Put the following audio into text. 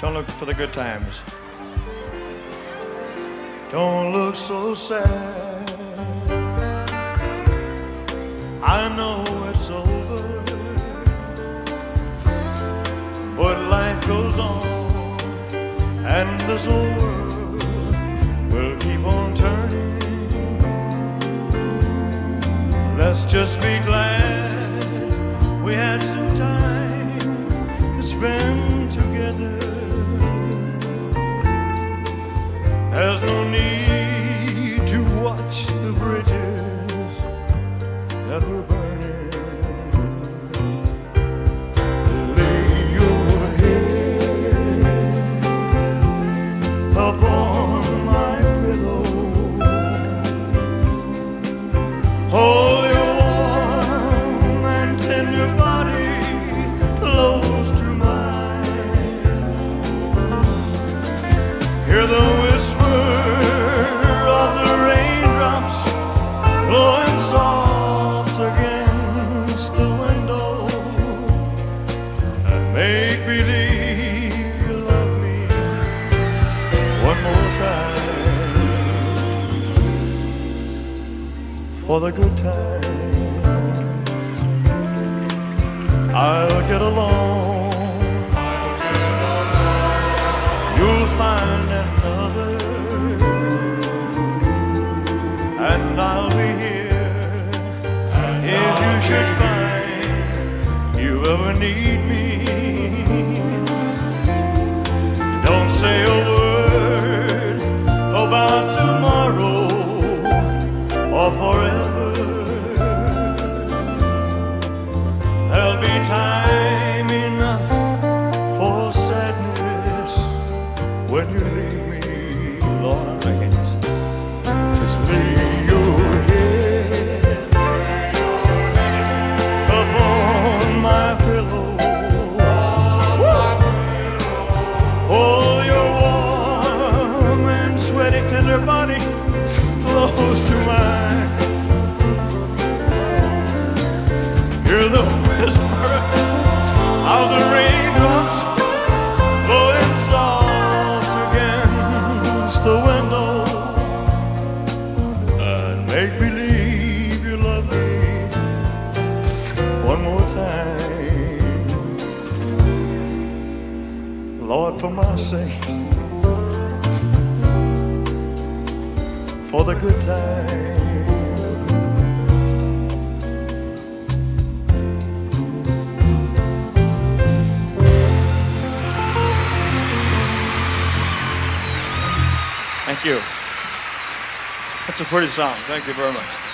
Don't look for the good times. Don't look so sad. I know it's over, but life goes on, and this old world will keep on turning. Let's just be glad we had some time to spend together. There's no need for the good times. I'll get along. You'll find another, and I'll be here if you should find you ever need me. Don't say a word forever. The window. And make believe you love me one more time. Lord, for my sake, for the good time. Thank you. That's a pretty song. Thank you very much.